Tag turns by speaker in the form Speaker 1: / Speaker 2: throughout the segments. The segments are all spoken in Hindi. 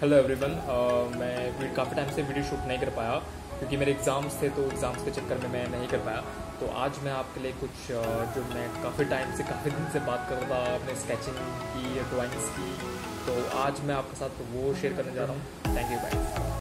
Speaker 1: हेलो एवरीवन मैं काफ़ी टाइम से वीडियो शूट नहीं कर पाया क्योंकि मेरे एग्ज़ाम्स थे तो एग्ज़ाम्स के चक्कर में मैं नहीं कर पाया। तो आज मैं आपके लिए कुछ uh, जो मैं काफ़ी टाइम से काफ़ी दिन से बात कर रहा था अपने स्केचिंग की ड्राइंग्स की। तो आज मैं आपके साथ वो शेयर करने जा रहा हूँ। Thank you bye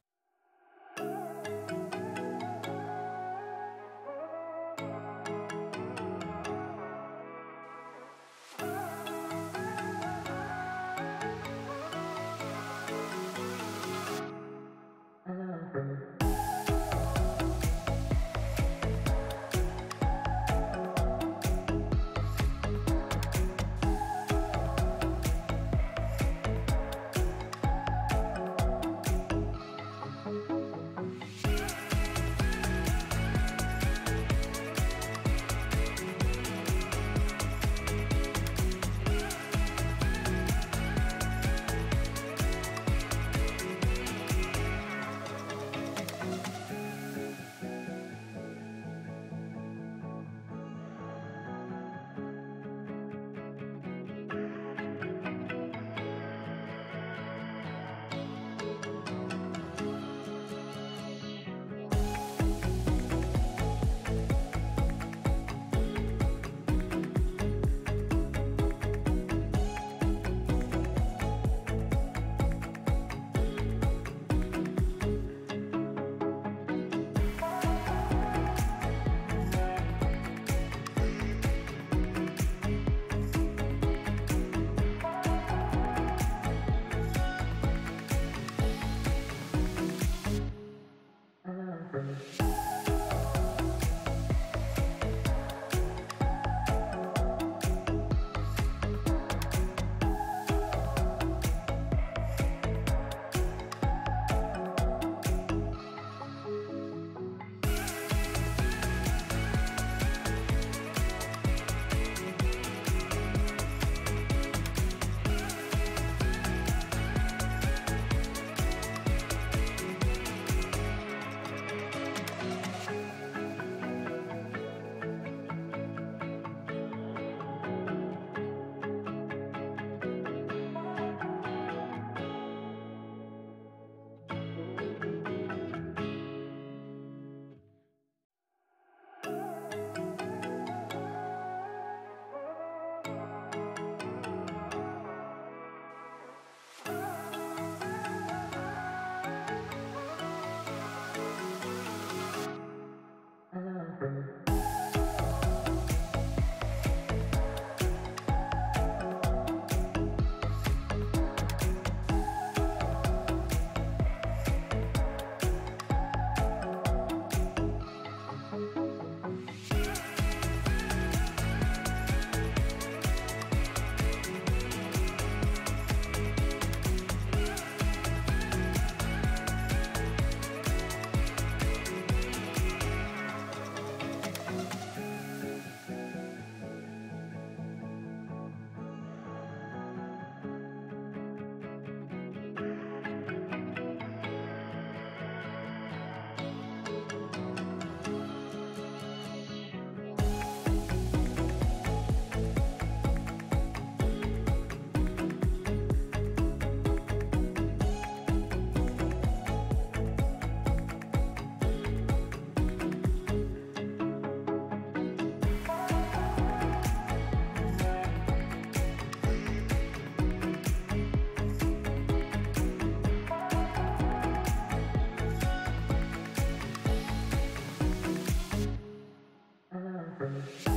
Speaker 2: Forever.